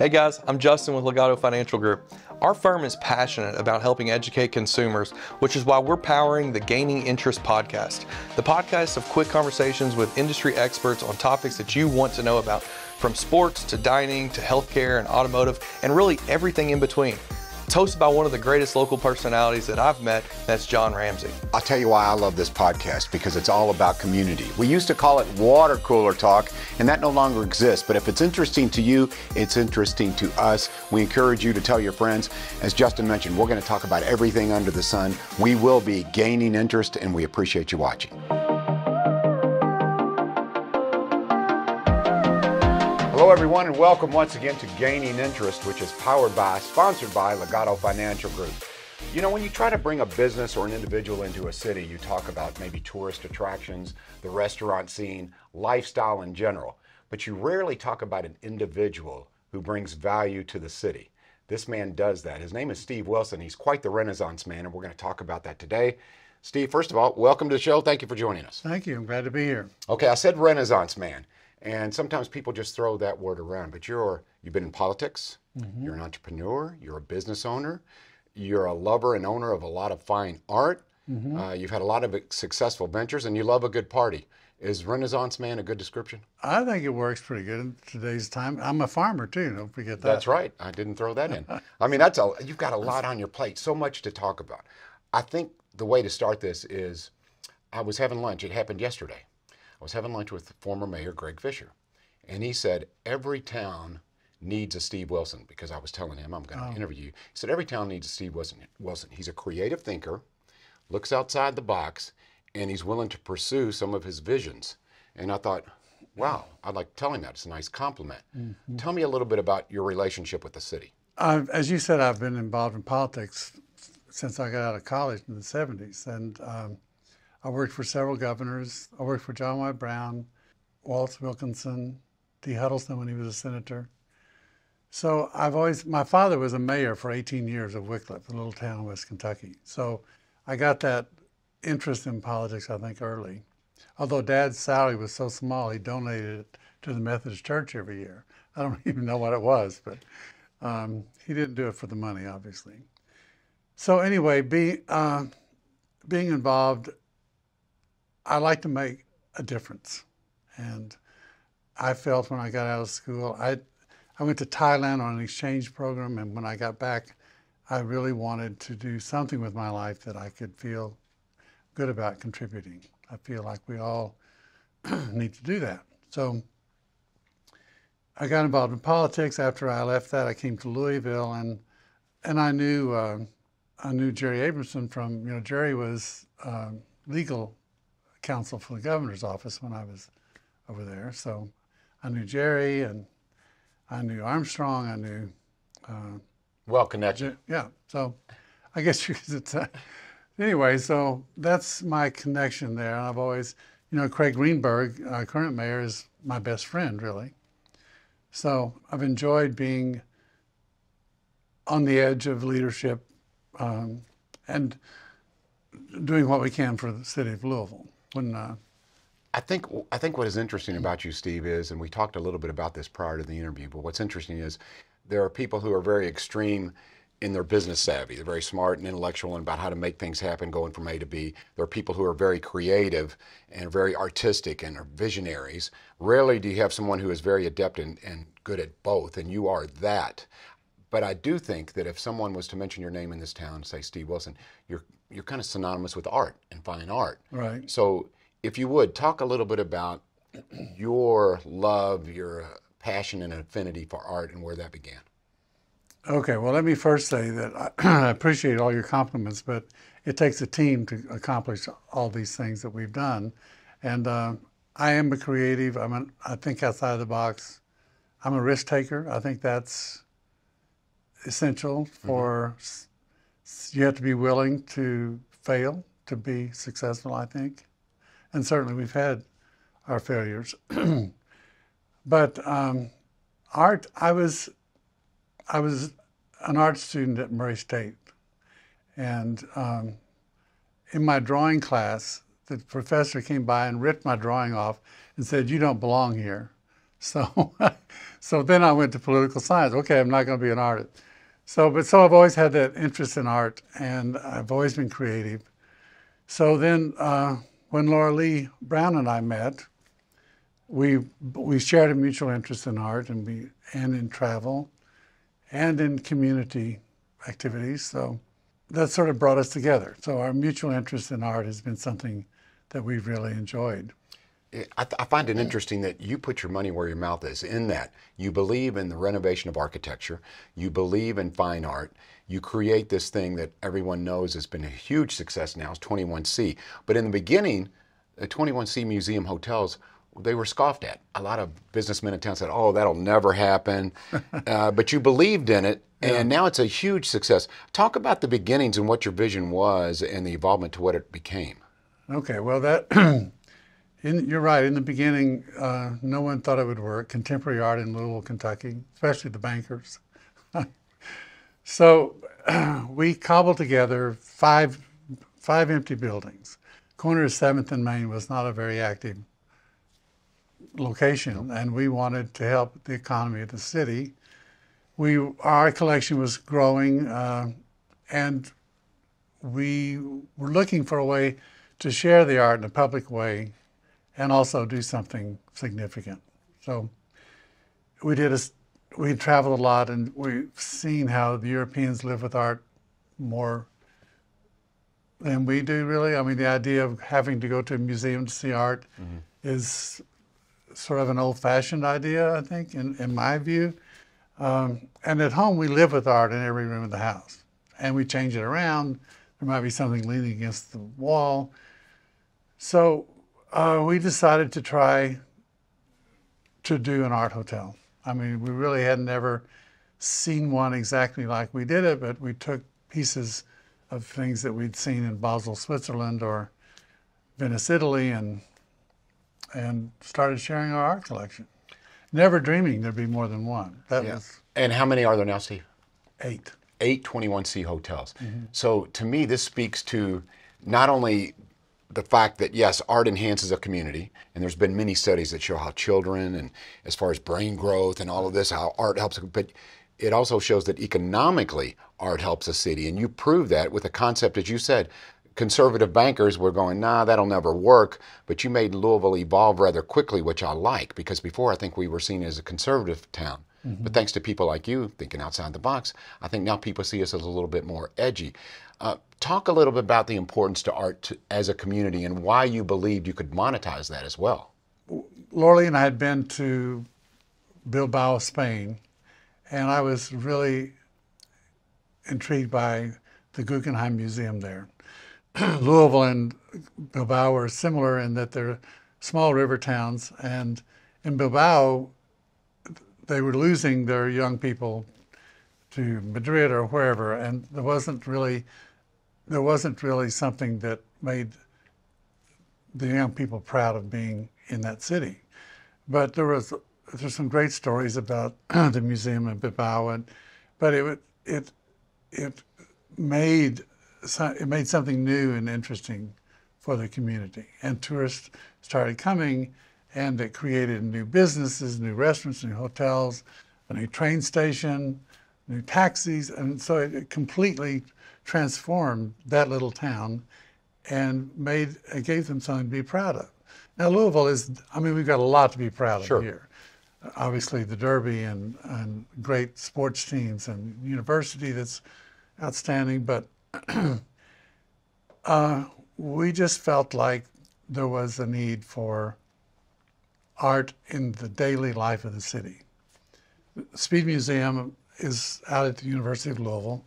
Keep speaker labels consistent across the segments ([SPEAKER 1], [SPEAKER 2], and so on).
[SPEAKER 1] Hey guys, I'm Justin with Legato Financial Group. Our firm is passionate about helping educate consumers, which is why we're powering the Gaining Interest podcast. The podcast of quick conversations with industry experts on topics that you want to know about, from sports to dining to healthcare and automotive, and really everything in between. It's hosted by one of the greatest local personalities that I've met, that's John Ramsey.
[SPEAKER 2] I'll tell you why I love this podcast because it's all about community. We used to call it water cooler talk, and that no longer exists. But if it's interesting to you, it's interesting to us. We encourage you to tell your friends. As Justin mentioned, we're going to talk about everything under the sun. We will be gaining interest, and we appreciate you watching. Hello, everyone, and welcome once again to Gaining Interest, which is powered by, sponsored by Legato Financial Group. You know, when you try to bring a business or an individual into a city, you talk about maybe tourist attractions, the restaurant scene, lifestyle in general, but you rarely talk about an individual who brings value to the city. This man does that. His name is Steve Wilson. He's quite the Renaissance man, and we're going to talk about that today. Steve, first of all, welcome to the show. Thank you for joining us.
[SPEAKER 3] Thank you. I'm glad to be here.
[SPEAKER 2] Okay, I said Renaissance man. And sometimes people just throw that word around, but you're you've been in politics, mm-hmm. you're an entrepreneur, you're a business owner, you're a lover and owner of a lot of fine art. Mm-hmm. Uh, you've had a lot of successful ventures, and you love a good party. Is Renaissance man a good description?
[SPEAKER 3] I think it works pretty good in today's time. I'm a farmer too. Don't forget that.
[SPEAKER 2] That's right. I didn't throw that in. I mean, that's a you've got a lot on your plate. So much to talk about. I think the way to start this is, I was having lunch. It happened yesterday. I was having lunch with former Mayor Greg Fisher, and he said every town needs a Steve Wilson because I was telling him I'm going to oh. interview you. He said every town needs a Steve Wilson. Wilson. He's a creative thinker, looks outside the box, and he's willing to pursue some of his visions. And I thought, wow, I'd like to tell him that. It's a nice compliment. Mm-hmm. Tell me a little bit about your relationship with the city.
[SPEAKER 3] Uh, as you said, I've been involved in politics since I got out of college in the 70s. And um, I worked for several governors. I worked for John Y. Brown, Walt Wilkinson, Dee Huddleston when he was a senator. So I've always, my father was a mayor for 18 years of Wickliffe, a little town in West Kentucky. So I got that interest in politics, I think, early. Although dad's salary was so small, he donated it to the Methodist Church every year. I don't even know what it was, but um, he didn't do it for the money, obviously. So anyway, be, uh, being involved I like to make a difference. And I felt when I got out of school, I, I went to Thailand on an exchange program, and when I got back, I really wanted to do something with my life that I could feel good about contributing. I feel like we all need to do that. So I got involved in politics. After I left that, I came to Louisville, and and I knew uh, I knew Jerry Abramson from you know Jerry was uh, legal counsel for the governor's office when I was over there. So I knew Jerry and I knew Armstrong. I knew.
[SPEAKER 2] Uh, well connected.
[SPEAKER 3] Yeah. So I guess you could. Uh, anyway, so that's my connection there. And I've always, you know, Craig Greenberg, our current mayor, is my best friend, really. So I've enjoyed being on the edge of leadership um, and doing what we can for the city of Louisville when uh,
[SPEAKER 2] I think I think what is interesting about you, Steve, is, and we talked a little bit about this prior to the interview, but what's interesting is there are people who are very extreme in their business savvy. They're very smart and intellectual and about how to make things happen going from A to B. There are people who are very creative and very artistic and are visionaries. Rarely do you have someone who is very adept and, and good at both, and you are that. But I do think that if someone was to mention your name in this town, say Steve Wilson, you're you're kind of synonymous with art and fine art.
[SPEAKER 3] Right.
[SPEAKER 2] So if you would talk a little bit about your love, your passion and affinity for art and where that began.
[SPEAKER 3] Okay, well, let me first say that I appreciate all your compliments, but it takes a team to accomplish all these things that we've done. And uh, I am a creative. I'm an, I think outside of the box. I'm a risk taker. I think that's essential for mm-hmm you have to be willing to fail to be successful, I think. And certainly we've had our failures. but um, art, I was, I was an art student at Murray State. And um, in my drawing class, the professor came by and ripped my drawing off and said, You don't belong here. So, so then I went to political science. Okay, I'm not going to be an artist. So, but so I've always had that interest in art, and I've always been creative. So then, uh, when Laura Lee Brown and I met, we we shared a mutual interest in art and we and in travel, and in community activities. So that sort of brought us together. So our mutual interest in art has been something that we've really enjoyed.
[SPEAKER 2] I, I, find it interesting that you put your money where your mouth is in that you believe in the renovation of architecture, you believe in fine art, you create this thing that everyone knows has been a huge success now, is 21C. But in the beginning, the 21C Museum hotels, they were scoffed at. A lot of businessmen in town said, oh, that'll never happen. uh, but you believed in it, and yeah. now it's a huge success. Talk about the beginnings and what your vision was and the evolvement to what it became.
[SPEAKER 3] Okay, well, that In, you're right. In the beginning, uh, no one thought it would work. Contemporary art in Louisville, Kentucky, especially the bankers. so we cobbled together five five empty buildings. Corner of Seventh and Main was not a very active location, and we wanted to help the economy of the city. We our collection was growing, uh, and we were looking for a way to share the art in a public way and also do something significant. So we did a, we traveled a lot and we've seen how the Europeans live with art more than we do really. I mean, the idea of having to go to a museum to see art mm-hmm. is sort of an old fashioned idea, I think, in, in my view. Um, and at home, we live with art in every room of the house and we change it around. There might be something leaning against the wall. So uh, we decided to try to do an art hotel. I mean, we really had never seen one exactly like we did it, but we took pieces of things that we'd seen in Basel, Switzerland, or Venice, Italy, and and started sharing our art collection. Never dreaming there'd be more than one. That yeah. was.
[SPEAKER 2] And how many are there now, Steve?
[SPEAKER 3] Eight.
[SPEAKER 2] Eight 21C hotels. Mm-hmm. So to me, this speaks to not only the fact that yes, art enhances a community, and there's been many studies that show how children and as far as brain growth and all of this, how art helps. But it also shows that economically, art helps a city, and you prove that with a concept, as you said. Conservative bankers were going, nah, that'll never work. But you made Louisville evolve rather quickly, which I like, because before I think we were seen as a conservative town. Mm-hmm. But thanks to people like you thinking outside the box, I think now people see us as a little bit more edgy. Uh, talk a little bit about the importance to art to, as a community and why you believed you could monetize that as well.
[SPEAKER 3] Laura and I had been to Bilbao, Spain, and I was really intrigued by the Guggenheim Museum there. Louisville and Bilbao are similar in that they're small river towns, and in Bilbao, they were losing their young people to Madrid or wherever, and there wasn't really there wasn't really something that made the young people proud of being in that city. But there was there's some great stories about the museum in Bilbao, and but it it it made it made something new and interesting for the community, and tourists started coming, and it created new businesses, new restaurants, new hotels, a new train station, new taxis, and so it completely transformed that little town and made it gave them something to be proud of. Now Louisville is I mean we've got a lot to be proud
[SPEAKER 2] sure.
[SPEAKER 3] of here. Obviously the Derby and, and great sports teams and university that's outstanding, but uh, we just felt like there was a need for art in the daily life of the city. Speed Museum is out at the University of Louisville.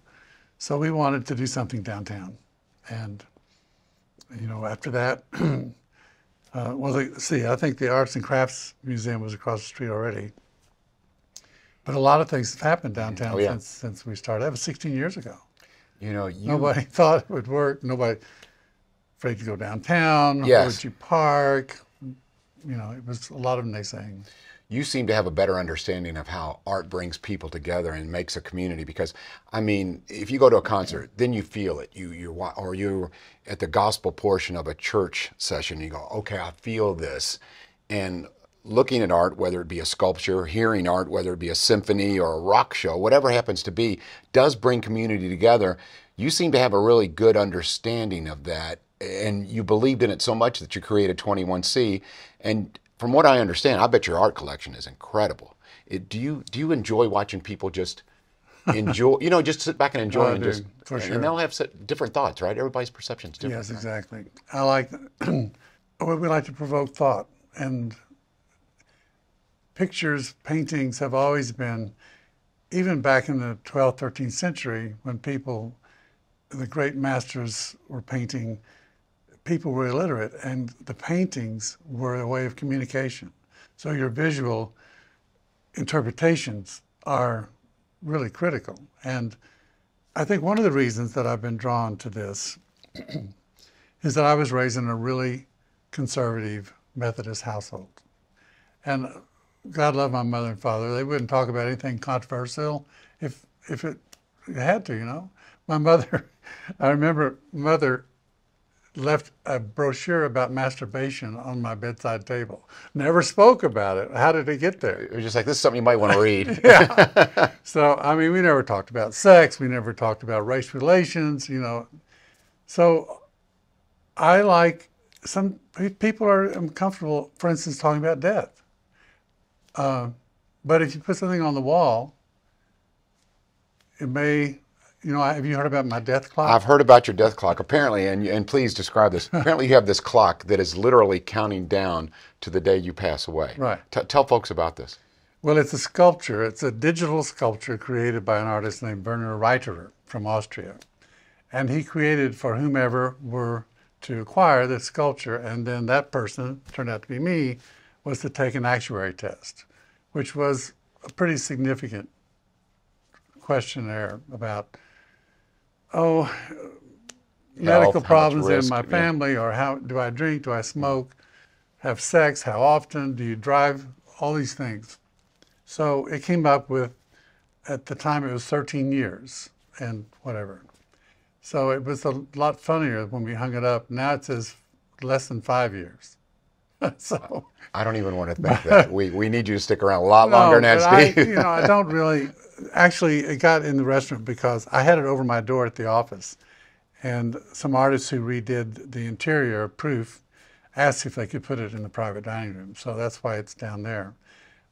[SPEAKER 3] So we wanted to do something downtown. And, you know, after that, uh, well, the, see, I think the Arts and Crafts Museum was across the street already. But a lot of things have happened downtown oh, yeah. since, since we started. That was 16 years ago.
[SPEAKER 2] You know, you...
[SPEAKER 3] nobody thought it would work. Nobody afraid to go downtown. Yes. Would you park? You know, it was a lot of naysaying
[SPEAKER 2] you seem to have a better understanding of how art brings people together and makes a community because i mean if you go to a concert then you feel it you you or you're at the gospel portion of a church session you go okay i feel this and looking at art, whether it be a sculpture, hearing art, whether it be a symphony or a rock show, whatever happens to be, does bring community together. You seem to have a really good understanding of that, and you believed in it so much that you created 21C. And from what I understand, I bet your art collection is incredible. It, do you do you enjoy watching people just enjoy? you know, just sit back and oh, enjoy,
[SPEAKER 3] Oh,
[SPEAKER 2] and
[SPEAKER 3] do,
[SPEAKER 2] just
[SPEAKER 3] for
[SPEAKER 2] and they'll have different thoughts, right? Everybody's perception's different.
[SPEAKER 3] Yes,
[SPEAKER 2] right?
[SPEAKER 3] exactly. I like, we like to provoke thought. And pictures, paintings have always been, even back in the 12th, 13th century, when people, the great masters were painting, people were illiterate, and the paintings were a way of communication. So your visual interpretations are really critical. And I think one of the reasons that I've been drawn to this is that I was raised in a really conservative Methodist household. And God love my mother and father. They wouldn't talk about anything controversial if if it, had to, you know. My mother, I remember mother left a brochure about masturbation on my bedside table. Never spoke about it. How did it get there?
[SPEAKER 2] It was just like this is something you might want to read.
[SPEAKER 3] So, I mean, we never talked about sex. We never talked about race relations, you know. So, I like some people are uncomfortable, for instance, talking about death. Uh, but if you put something on the wall, it may, you know, have you heard about my death clock?
[SPEAKER 2] I've heard about your death clock. Apparently, and and please describe this. Apparently, you have this clock that is literally counting down to the day you pass away.
[SPEAKER 3] Right.
[SPEAKER 2] T- tell folks about this.
[SPEAKER 3] Well, it's a sculpture. It's a digital sculpture created by an artist named Werner Reiterer from Austria. And he created for whomever were to acquire the sculpture, and then that person, turned out to be me, was to take an actuary test, which was a pretty significant questionnaire about, oh, medical
[SPEAKER 2] much
[SPEAKER 3] problems
[SPEAKER 2] risk,
[SPEAKER 3] in my
[SPEAKER 2] yeah.
[SPEAKER 3] family, or how do I drink, do I smoke, have sex, how often, do you drive, all these things. So it came up with, at the time, it was 13 years and whatever. So it was a lot funnier when we hung it up. Now it says less than five years. so
[SPEAKER 2] I don't even want to think that. We we need you to stick around a lot longer than
[SPEAKER 3] but
[SPEAKER 2] that,
[SPEAKER 3] I, you know, I don't really. Actually, it got in the restaurant because I had it over my door at the office, and some artists who redid the interior Proof asked if they could put it in the private dining room. So that's why it's down there.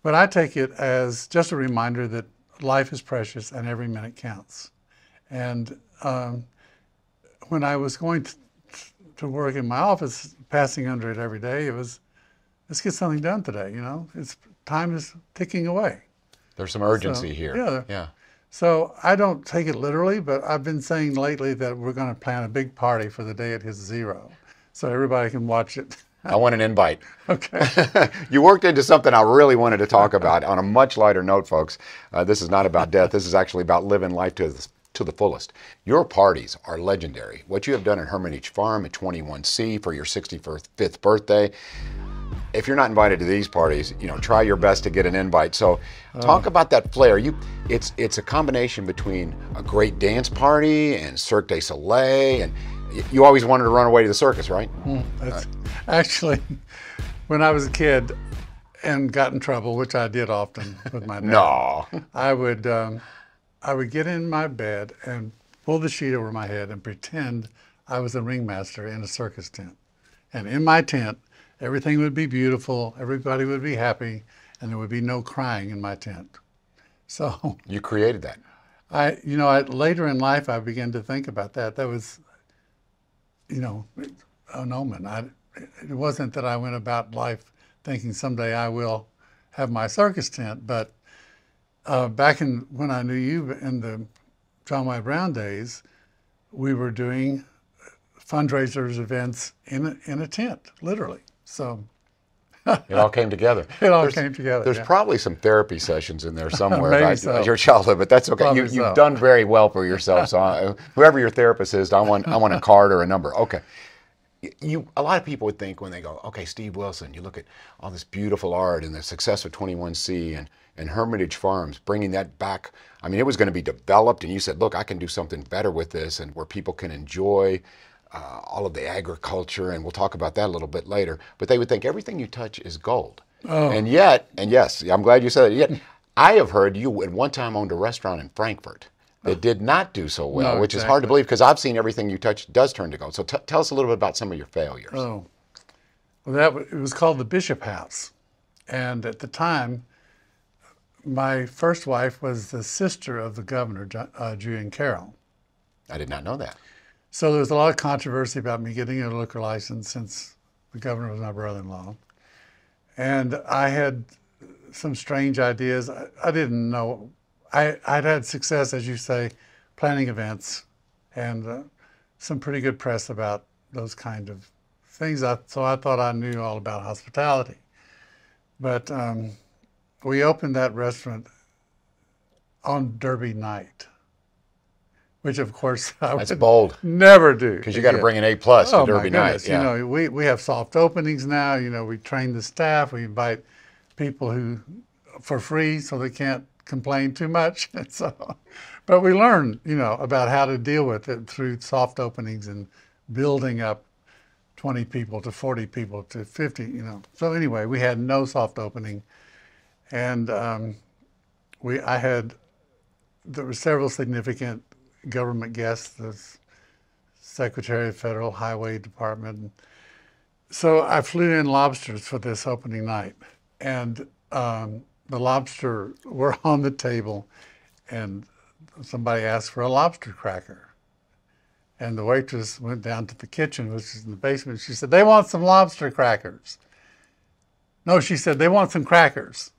[SPEAKER 3] But I take it as just a reminder that life is precious and every minute counts. And um, when I was going to, to work in my office, passing under it every day, it was, let's get something done today. You know, it's time is ticking away.
[SPEAKER 2] There's some urgency
[SPEAKER 3] So,
[SPEAKER 2] here.
[SPEAKER 3] yeah.
[SPEAKER 2] Yeah.
[SPEAKER 3] So I don't take it literally, but I've been saying lately that we're going to plan a big party for the day it hits zero, so everybody can watch it.
[SPEAKER 2] I want an invite.
[SPEAKER 3] okay.
[SPEAKER 2] you worked into something I really wanted to talk about on a much lighter note, folks. Uh, this is not about death. This is actually about living life to the, to the fullest. Your parties are legendary. What you have done at Hermitage Farm at 21C for your 65th birthday. If you're not invited to these parties, you know, try your best to get an invite. So, talk about that flair. You, it's it's a combination between a great dance party and Cirque du Soleil, and you always wanted to run away to the circus, right?
[SPEAKER 3] That's, actually, when I was a kid and got in trouble, which I did often with my dad,
[SPEAKER 2] No.
[SPEAKER 3] I would um, I would get in my bed and pull the sheet over my head and pretend I was a ringmaster in a circus tent. And in my tent, everything would be beautiful, everybody would be happy, and there would be no crying in my tent. So
[SPEAKER 2] You created that.
[SPEAKER 3] I, you know, I, later in life, I began to think about that. That was, you know, an omen. I, it wasn't that I went about life thinking someday I will have my circus tent, but uh, back in when I knew you in the John Y. Brown days, we were doing fundraisers events in a, in a tent, literally. So
[SPEAKER 2] It all came together.
[SPEAKER 3] It all
[SPEAKER 2] There's-
[SPEAKER 3] came together,
[SPEAKER 2] There's
[SPEAKER 3] yeah.
[SPEAKER 2] probably some therapy sessions in there somewhere about
[SPEAKER 3] so.
[SPEAKER 2] your childhood, but that's okay. You, you've
[SPEAKER 3] so.
[SPEAKER 2] done very well for yourself. So uh, whoever your therapist is, I want I want a card or a number. Okay. You a lot of people would think when they go, okay, Steve Wilson. You look at all this beautiful art and the success of 21C and and Hermitage Farms, bringing that back. I mean, it was going to be developed, and you said, look, I can do something better with this, and where people can enjoy uh, all of the agriculture, and we'll talk about that a little bit later. But they would think everything you touch is gold. Oh. And yet, and yes, I'm glad you said it. Yet, I have heard you at one time owned a restaurant in Frankfurt that did not do so well,
[SPEAKER 3] No,
[SPEAKER 2] which is hard to believe because I've seen everything you touch does turn to gold. So t- tell us a little bit about some of your failures.
[SPEAKER 3] Oh, well, that it was called the Bishop House, and at the time, my first wife was the sister of the governor, uh, Julian Carroll.
[SPEAKER 2] I did not know that.
[SPEAKER 3] So there was a lot of controversy about me getting a liquor license since the governor was my brother-in-law, and I had some strange ideas. I, I didn't know. I I'd had success, as you say, planning events, and uh, some pretty good press about those kind of things. I, so I thought I knew all about hospitality, but um, we opened that restaurant on Derby night, which of course I
[SPEAKER 2] That's
[SPEAKER 3] would
[SPEAKER 2] bold
[SPEAKER 3] never do
[SPEAKER 2] because you got to bring an A plus to
[SPEAKER 3] Oh
[SPEAKER 2] Derby
[SPEAKER 3] my goodness!
[SPEAKER 2] night. Yeah.
[SPEAKER 3] You know, we we have soft openings now. You know, we train the staff. We invite people who for free, so they can't complain too much. And so, but we learn, you know, about how to deal with it through soft openings and building up 20 people to 40 people to 50. You know. So anyway, we had no soft opening, and um, we I had there were several significant government guests. The Secretary of Federal Highway Department. So I flew in lobsters for this opening night, and um, the lobster were on the table, and somebody asked for a lobster cracker. And the waitress went down to the kitchen, which is in the basement. She said, They want some lobster crackers. No, she said, They want some crackers.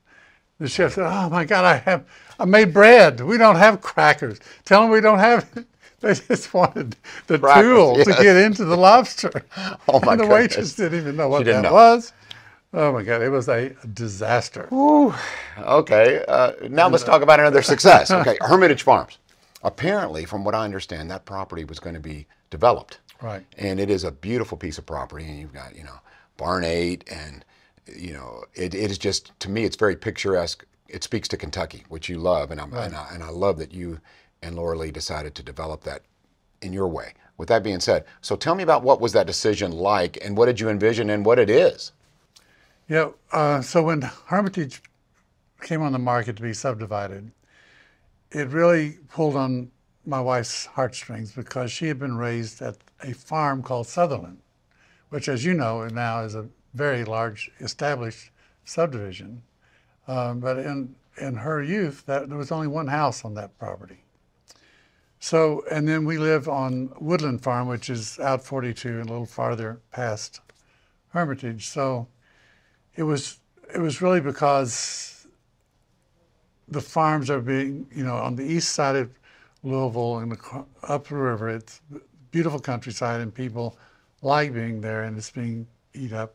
[SPEAKER 3] The chef said, "Oh my God, I have I made bread. We don't have crackers. Tell them we don't have." They just wanted the
[SPEAKER 2] Crackers,
[SPEAKER 3] tool to get into the lobster.
[SPEAKER 2] Oh, my
[SPEAKER 3] and the
[SPEAKER 2] goodness.
[SPEAKER 3] waitress didn't even know what that
[SPEAKER 2] know.
[SPEAKER 3] was. Oh my God, it was a disaster.
[SPEAKER 2] Okay, uh, now let's talk about another success. Okay, Hermitage Farms. Apparently, from what I understand, that property was going to be developed.
[SPEAKER 3] Right.
[SPEAKER 2] And it is a beautiful piece of property, and you've got, you know, Barn 8, and, you know, it, it is just, to me, it's very picturesque. It speaks to Kentucky, which you love, and, I'm, and, I, and I love that you and Laura Lee decided to develop that in your way. With that being said, so tell me about what was that decision like, and what did you envision, and what it is?
[SPEAKER 3] Yeah. Uh, so when Hermitage came on the market to be subdivided, it really pulled on my wife's heartstrings because she had been raised at a farm called Sutherland, which, as you know, now is a very large established subdivision. Um, but in in her youth, that there was only one house on that property. So, and then we live on Woodland Farm, which is out 42 and a little farther past Hermitage. So, it was it was really because the farms are being you know on the east side of Louisville and the, up the river. It's beautiful countryside and people like being there, and it's being eat up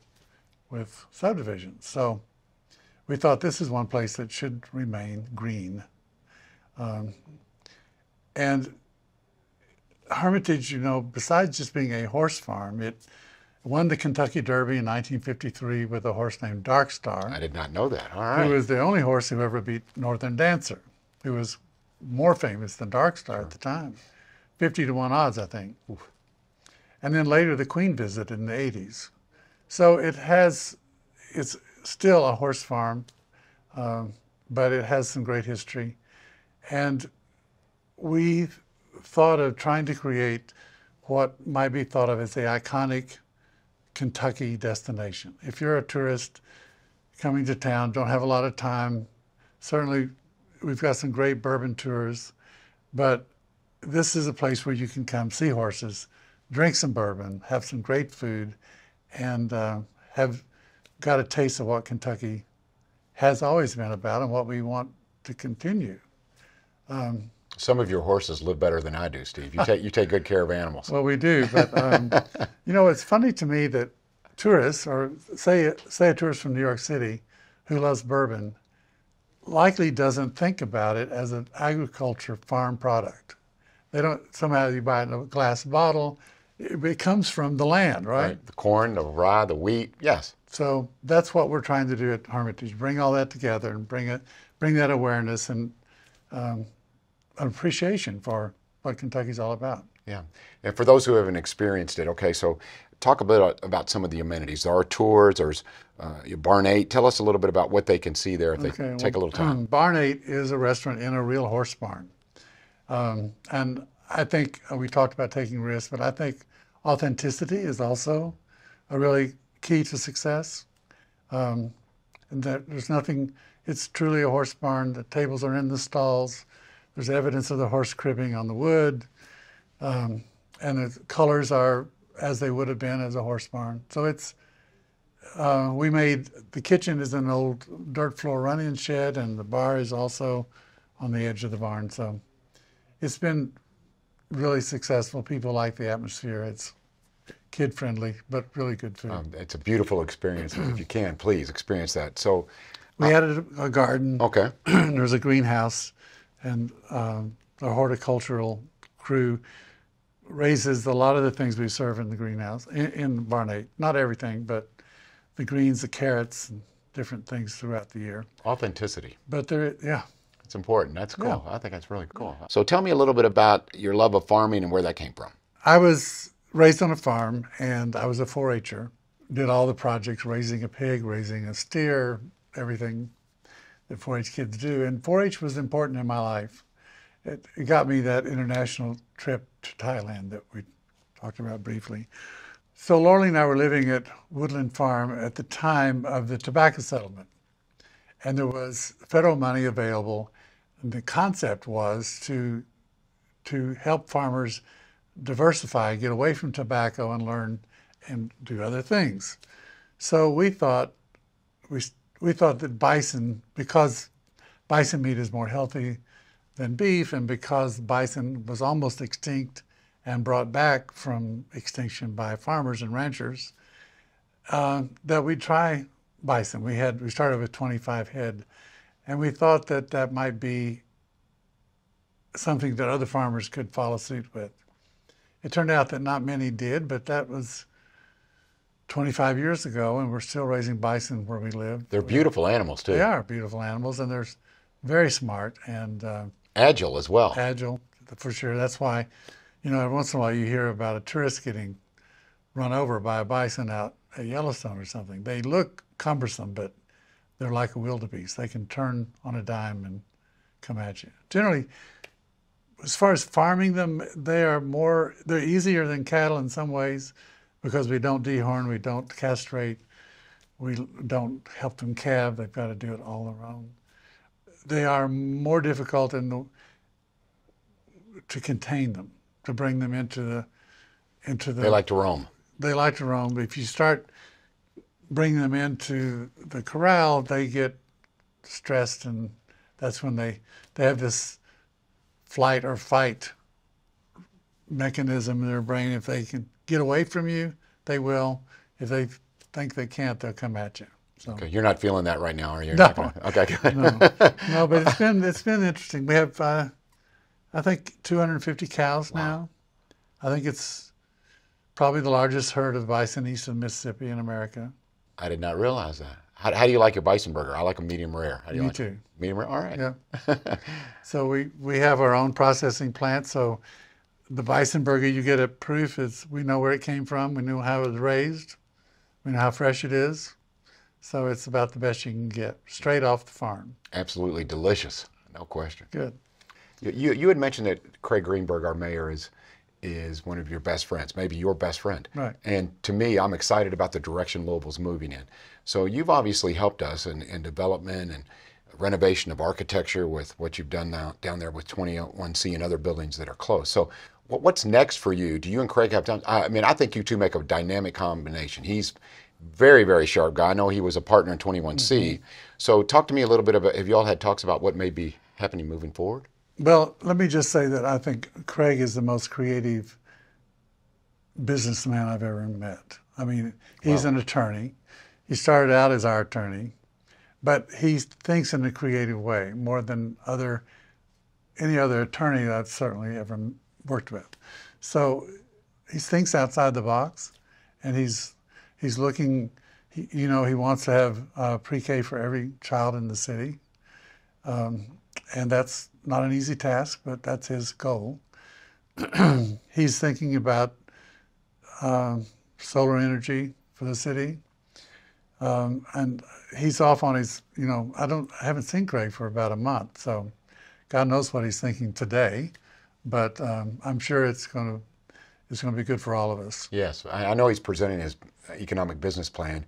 [SPEAKER 3] with subdivisions. So we thought this is one place that should remain green. Um, and Hermitage, you know, besides just being a horse farm, it won the Kentucky Derby in 1953 with a horse named Dark Star,
[SPEAKER 2] I did not know that. All
[SPEAKER 3] who was the only horse who ever beat Northern Dancer, who was more famous than Dark Star at the time. 50 to 1 odds, I think. And then later the Queen visit in the 80s. So it has, it's still a horse farm, um, but it has some great history. And we thought of trying to create what might be thought of as the iconic Kentucky destination. If you're a tourist coming to town, don't have a lot of time, certainly we've got some great bourbon tours, but this is a place where you can come see horses, drink some bourbon, have some great food, and uh, have got a taste of what Kentucky has always been about and what we want to continue.
[SPEAKER 2] Some of your horses live better than I do, Steve. You take you take good care of animals.
[SPEAKER 3] Well, we do, but um, you know, it's funny to me that tourists, or say say a tourist from New York City who loves bourbon, likely doesn't think about it as an agriculture farm product. They don't somehow you buy it in a glass bottle. It, it comes from the land, right?
[SPEAKER 2] Right? The corn, the rye, the wheat. Yes.
[SPEAKER 3] So that's what we're trying to do at Hermitage: bring all that together and bring it, bring that awareness and um, an appreciation for what Kentucky's all about.
[SPEAKER 2] Yeah. And for those who haven't experienced it, okay, so talk a bit about some of the amenities. There are tours, there's uh, Barn 8. Tell us a little bit about what they can see there if they
[SPEAKER 3] Okay,
[SPEAKER 2] take a little time.
[SPEAKER 3] Barn 8 is a restaurant in a real horse barn. Um, and I think uh, we talked about taking risks, but I think authenticity is also a really key to success. Um, and that there's nothing, it's truly a horse barn. The tables are in the stalls. There's evidence of the horse cribbing on the wood. Um, and the colors are as they would have been as a horse barn. So it's, uh, we made the kitchen is an old dirt floor running shed, and the bar is also on the edge of the barn. So it's been really successful. People like the atmosphere. It's kid friendly, but really good food.
[SPEAKER 2] Um, it's a beautiful experience. if you can, please experience that. So,
[SPEAKER 3] we added a, a garden.
[SPEAKER 2] okay.
[SPEAKER 3] There's a greenhouse, and um, the horticultural crew raises a lot of the things we serve in the greenhouse in, in Barn 8. Not everything, but the greens, the carrots, and different things throughout the year.
[SPEAKER 2] Authenticity.
[SPEAKER 3] But there, yeah,
[SPEAKER 2] It's important. That's cool. I think that's really cool. So, tell me a little bit about your love of farming and where that came from.
[SPEAKER 3] I was raised on a farm and I was a 4 H'er. Did all the projects raising a pig, raising a steer, everything that 4 H kids do. And 4 H was important in my life. It, it got me that international trip to Thailand that we talked about briefly. So, Laurel and I were living at Woodland Farm at the time of the tobacco settlement. And there was federal money available. And the concept was to, to help farmers diversify, get away from tobacco, and learn and do other things. So we thought we we thought that bison, because bison meat is more healthy than beef, and because bison was almost extinct and brought back from extinction by farmers and ranchers, uh, that we'd try bison. We had we started with 25 head, and we thought that that might be something that other farmers could follow suit with. It turned out that not many did, but that was 25 years ago, and we're still raising bison where we live.
[SPEAKER 2] They're beautiful animals, too.
[SPEAKER 3] They are beautiful animals, and they're very smart and uh,
[SPEAKER 2] Agile as well.
[SPEAKER 3] agile for sure. That's why, you know, every once in a while you hear about a tourist getting run over by a bison out at Yellowstone or something. They look cumbersome, but they're like a wildebeest. They can turn on a dime and come at you. Generally, as far as farming them, they are more, they're easier than cattle in some ways because we don't dehorn, we don't castrate, we don't help them calve. They've got to do it all their own. They are more difficult in the, to contain them, to bring them into the, into the
[SPEAKER 2] They like to roam.
[SPEAKER 3] they like to roam. But if you start bringing them into the corral, they get stressed, and that's when they they have this flight or fight mechanism in their brain. If they can get away from you, they will. If they think they can't, they'll come at you. So
[SPEAKER 2] Okay, you're not feeling that right now, are you?
[SPEAKER 3] No.
[SPEAKER 2] Gonna- Okay,
[SPEAKER 3] no, no, but it's been it's been interesting. We have uh, I think 250 cows now. I think it's probably the largest herd of bison east of Mississippi in America.
[SPEAKER 2] I did not realize that. How, how do you like your bison burger? I like a medium rare. How do you
[SPEAKER 3] Me
[SPEAKER 2] like it?
[SPEAKER 3] too.
[SPEAKER 2] Medium rare? All right.
[SPEAKER 3] Yeah. so we, we have our own processing plant. So the bison burger you get at Proof is we know where it came from. We know how it was raised. We know how fresh it is. So it's about the best you can get straight off the farm.
[SPEAKER 2] Absolutely delicious. No question.
[SPEAKER 3] Good.
[SPEAKER 2] You, you, you had mentioned that Craig Greenberg, our mayor, is is one of your best friends, maybe your best friend.
[SPEAKER 3] Right.
[SPEAKER 2] And to me, I'm excited about the direction Louisville's moving in. So you've obviously helped us in, in development and renovation of architecture with what you've done now down there with 21C and other buildings that are close. So what's next for you? Do you and Craig have time? I mean, I think you two make a dynamic combination. He's very, very sharp guy. I know he was a partner in 21C. Mm-hmm. So talk to me a little bit about, have you all had talks about what may be happening moving forward?
[SPEAKER 3] Well, let me just say that I think Craig is the most creative businessman I've ever met. I mean, he's an attorney. He started out as our attorney, but he thinks in a creative way more than other any other attorney that I've certainly ever worked with. So he thinks outside the box, and he's he's looking. He, you know, he wants to have uh, pre-K for every child in the city, um, and that's not an easy task, but that's his goal. he's thinking about uh, solar energy for the city. Um, and he's off on his, you know, I don't, I haven't seen Craig for about a month, so God knows what he's thinking today. But um, I'm sure it's going to, it's going to be good for all of us.
[SPEAKER 2] Yes, I, I know he's presenting his economic business plan,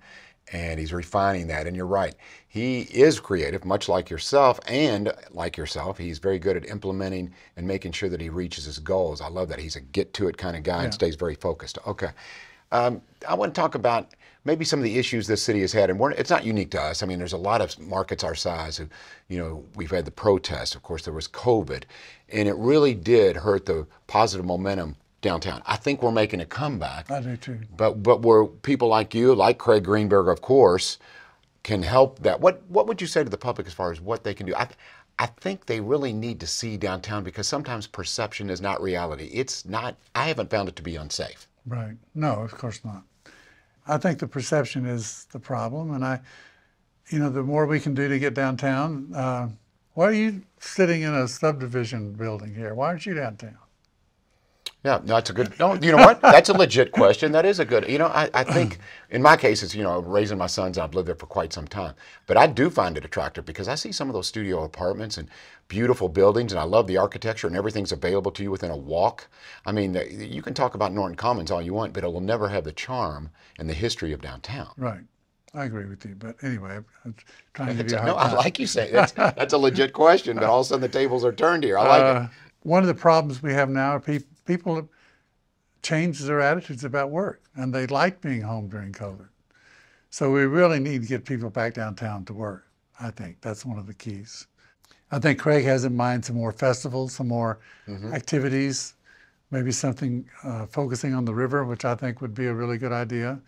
[SPEAKER 2] and he's refining that. And you're right, he is creative, much like yourself, and like yourself, he's very good at implementing and making sure that he reaches his goals. I love that he's a get to it kind of guy
[SPEAKER 3] Yeah.
[SPEAKER 2] and stays very focused. Okay, um, I want to talk about maybe some of the issues this city has had, and we're, it's not unique to us. I mean, there's a lot of markets our size who, you know, we've had the protests. Of course, there was COVID, and it really did hurt the positive momentum downtown. I think we're making a comeback.
[SPEAKER 3] I do too.
[SPEAKER 2] But but where people like you, like Craig Greenberg, of course, can help that. What what would you say to the public as far as what they can do? I I think they really need to see downtown because sometimes perception is not reality. It's not. I haven't found it to be unsafe.
[SPEAKER 3] Right. No, of course not. I think the perception is the problem, and I, you know, the more we can do to get downtown. Uh, why are you sitting in a subdivision building here? Why aren't you downtown?
[SPEAKER 2] Yeah, no, that's a good. No, you know what? That's a legit question. That is a good. You know, I, I think in my case, it's you know raising my sons. I've lived there for quite some time, but I do find it attractive because I see some of those studio apartments and beautiful buildings, and I love the architecture and everything's available to you within a walk. I mean, you can talk about Norton Commons all you want, but it will never have the charm and the history of downtown.
[SPEAKER 3] Right. I agree with you, but anyway, I'm trying to give you
[SPEAKER 2] no, I like you saying that's, that's a legit question, but all of a sudden the tables are turned here. I like
[SPEAKER 3] Uh,
[SPEAKER 2] it.
[SPEAKER 3] one of the problems we have now are pe- people have changed their attitudes about work, and they like being home during COVID. So we really need to get people back downtown to work. I think that's one of the keys. I think Craig has in mind some more festivals, some more activities, maybe something uh, focusing on the river, which I think would be a really good idea.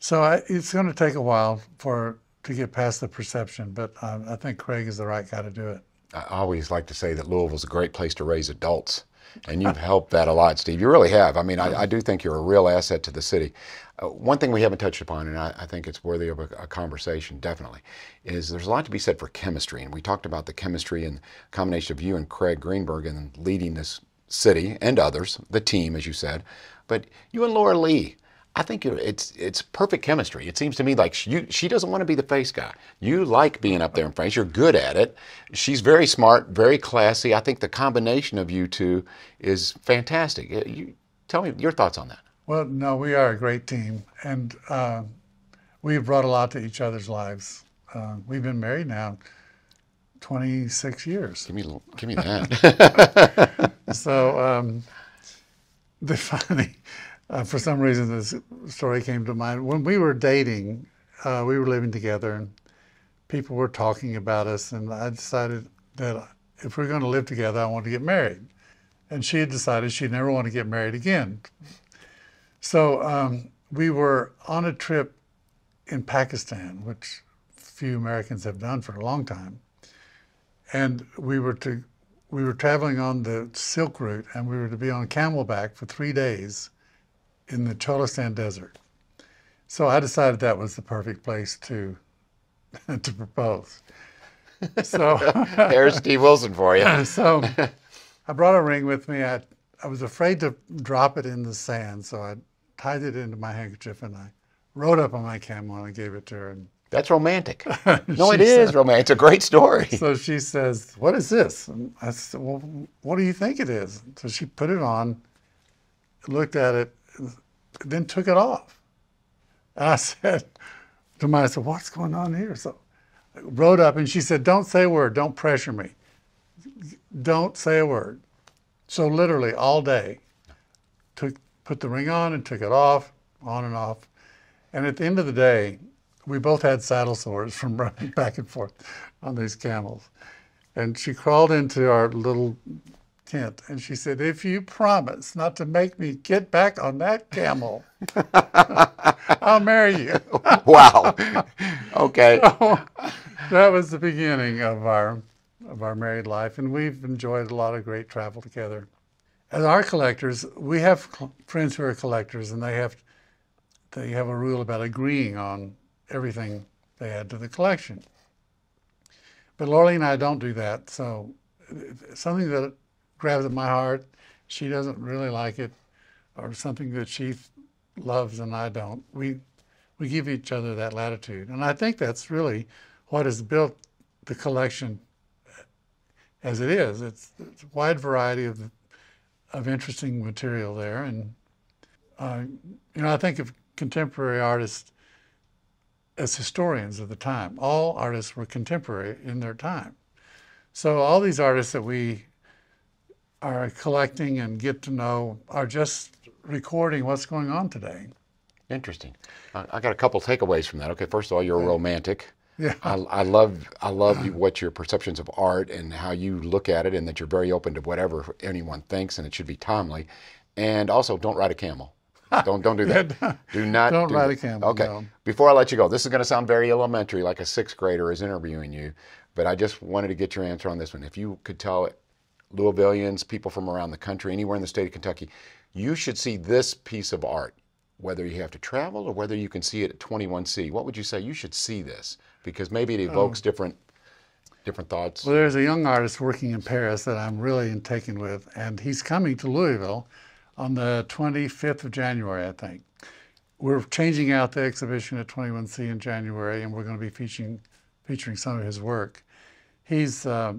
[SPEAKER 3] So I, it's going to take a while for to get past the perception, but uh, I think Craig is the right guy to do it.
[SPEAKER 2] I always like to say that Louisville's a great place to raise adults. And you've helped that a lot, Steve. You really have. I mean, I, I do think you're a real asset to the city. Uh, one thing we haven't touched upon, and I, I think it's worthy of a, a conversation, definitely, is there's a lot to be said for chemistry. And we talked about the chemistry and combination of you and Craig Greenberg and leading this city and others, the team, as you said. But you and Laura Lee, I think you're- it's it's perfect chemistry. It seems to me like she, you, she doesn't want to be the face guy. You like being up there in face. You're good at it. She's very smart, very classy. I think the combination of you two is fantastic. Uh, You tell me your thoughts on that.
[SPEAKER 3] Well, no, we are a great team, and uh, we've brought a lot to each other's lives. Uh, we've been married now 26 years.
[SPEAKER 2] Give me give me that.
[SPEAKER 3] So um, the funny, uh, for some reason, this story came to mind. When we were dating, uh, we were living together, and people were talking about us, and I decided that if we're going to live together, I want to get married. And she had decided she'd never want to get married again. So um, we were on a trip in Pakistan, which few Americans have done for a long time. And we were to we were traveling on the Silk Route, and we were to be on camelback for three days in the Cholistan Desert. So I decided that was the perfect place to to propose. So
[SPEAKER 2] There's Steve Wilson for you.
[SPEAKER 3] so I brought a ring with me. I I was afraid to drop it in the sand, so I tied it into my handkerchief and I rode up on my camel and I gave it to her. And
[SPEAKER 2] That's romantic. No, it is
[SPEAKER 3] said-
[SPEAKER 2] romantic. It's a great story.
[SPEAKER 3] so she says, "What is this?" And I said, "Well, what do you think it is?" So she put it on, looked at it, then took it off. And I said to myself, I said, "What's going on here?" So I rode up and she said, "Don't say a word. Don't pressure me. Don't say a word." So literally all day, took put the ring on and took it off, on and off. And at the end of the day, we both had saddle sores from running back and forth on these camels. And she crawled into our little tent and she said, If you promise not to make me get back on that camel, I'll marry you.
[SPEAKER 2] wow. Okay.
[SPEAKER 3] that was the beginning of our of our married life, and we've enjoyed a lot of great travel together. As our collectors, we have friends who are collectors, and they have they have a rule about agreeing on everything they add to the collection. But Laura Lee and I don't do that. So uh, something that grabs at my heart, she doesn't really like it, or something that she loves and I don't. We we give each other that latitude, and I think that's really what has built the collection as it is. It's, it's a wide variety of of interesting material there, and uh, you know I think of contemporary artists as historians of the time. All artists were contemporary in their time, so all these artists that we are collecting and get to know are just recording what's going on today.
[SPEAKER 2] Interesting. I got a couple takeaways from that. Okay, first of all, you're a romantic.
[SPEAKER 3] Yeah.
[SPEAKER 2] I, I love I love what your perceptions of art and how you look at it, and that you're very open to whatever anyone thinks, and it should be timely. And also, don't ride a camel. Don't don't do that. do not
[SPEAKER 3] Don't
[SPEAKER 2] do
[SPEAKER 3] ride
[SPEAKER 2] that.
[SPEAKER 3] a camel,
[SPEAKER 2] Okay.
[SPEAKER 3] no.
[SPEAKER 2] Before I let you go, this is going to sound very elementary, like a sixth grader is interviewing you, but I just wanted to get your answer on this one. If you could tell Louisvillians, people from around the country, anywhere in the state of Kentucky, you should see this piece of art, whether you have to travel or whether you can see it at 21C. What would you say? You should see this because maybe it evokes different different thoughts.
[SPEAKER 3] Well, there's a young artist working in Paris that I'm really taken with, and he's coming to Louisville on the 25th of January, I think. We're changing out the exhibition at 21C in January, and we're going to be featuring featuring some of his work. He's uh,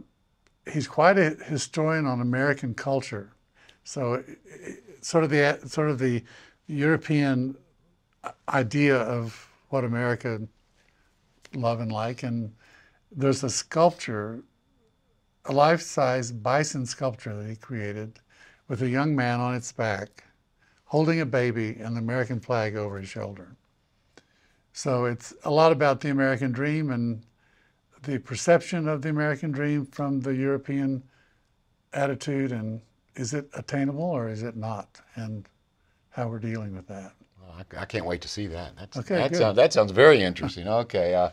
[SPEAKER 3] he's quite a historian on American culture, so sort of the sort of the European idea of what America love and like, and there's a sculpture, a life-size bison sculpture that he created with a young man on its back holding a baby and the American flag over his shoulder. So it's a lot about the American dream and the perception of the American dream from the European attitude and is it attainable or is it not and how we're dealing with that.
[SPEAKER 2] Well, I, I can't wait to see that. That's,
[SPEAKER 3] Okay,
[SPEAKER 2] that
[SPEAKER 3] good.
[SPEAKER 2] sounds that sounds very interesting. Okay, uh,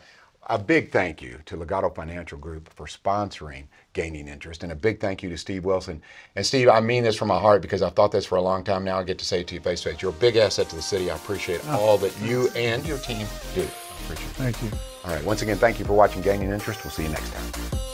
[SPEAKER 2] a big thank you to Legato Financial Group for sponsoring Gaining Interest, and a big thank you to Steve Wilson. And Steve, I mean this from my heart because I've thought this for a long time. Now I get to say it to you face to face. You're a big asset to the city. I appreciate
[SPEAKER 3] Oh.
[SPEAKER 2] all that you and your team do. Appreciate it.
[SPEAKER 3] Thank you.
[SPEAKER 2] All right. Once again, thank you for watching Gaining Interest. We'll see you next time.